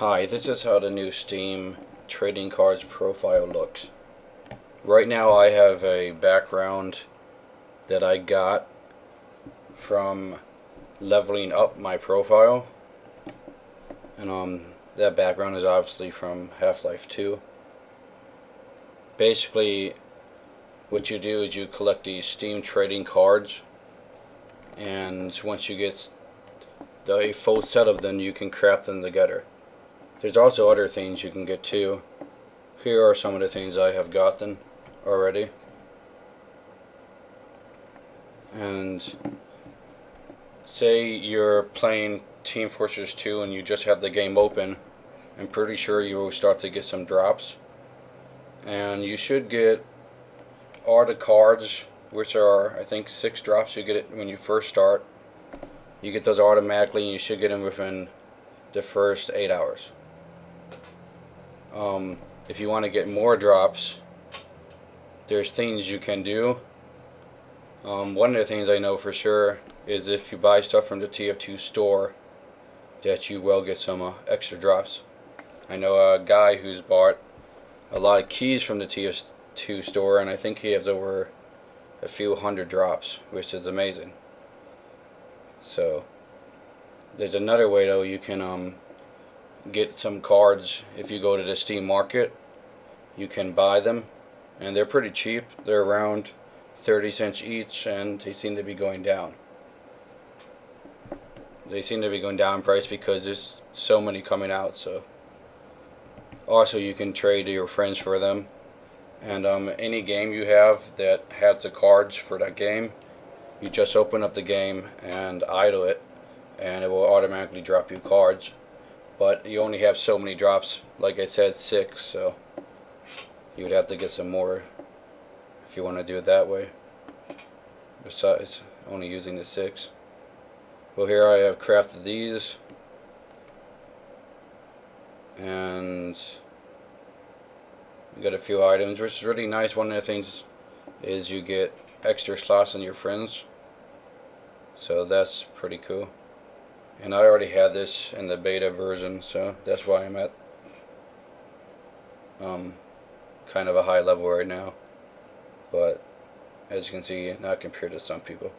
Hi, this is how the new Steam trading cards profile looks. Right now I have a background that I got from leveling up my profile. And um, that background is obviously from Half-Life 2. Basically, what you do is you collect these Steam trading cards and once you get the full set of them you can craft them together. There's also other things you can get too. Here are some of the things I have gotten already. And say you're playing Team Fortress 2 and you just have the game open, I'm pretty sure you will start to get some drops. And you should get all the cards, which are I think six drops you get it when you first start. You get those automatically and you should get them within the first eight hours. Um, if you want to get more drops, there's things you can do. Um, one of the things I know for sure is if you buy stuff from the TF2 store, that you will get some uh, extra drops. I know a guy who's bought a lot of keys from the TF2 store, and I think he has over a few hundred drops, which is amazing. So, there's another way though you can um, get some cards. If you go to the Steam market you can buy them. And they're pretty cheap. They're around 30 cents each and they seem to be going down. They seem to be going down in price because there's so many coming out so. Also you can trade to your friends for them. And um, any game you have that has the cards for that game you just open up the game and idle it and it will automatically drop you cards but you only have so many drops. Like I said six so you would have to get some more if you want to do it that way. Besides only using the six. Well here I have crafted these. And got a few items which is really nice. One of the things is you get extra slots on your friends. So that's pretty cool and I already had this in the beta version so that's why I'm at um, kind of a high level right now. But as you can see not compared to some people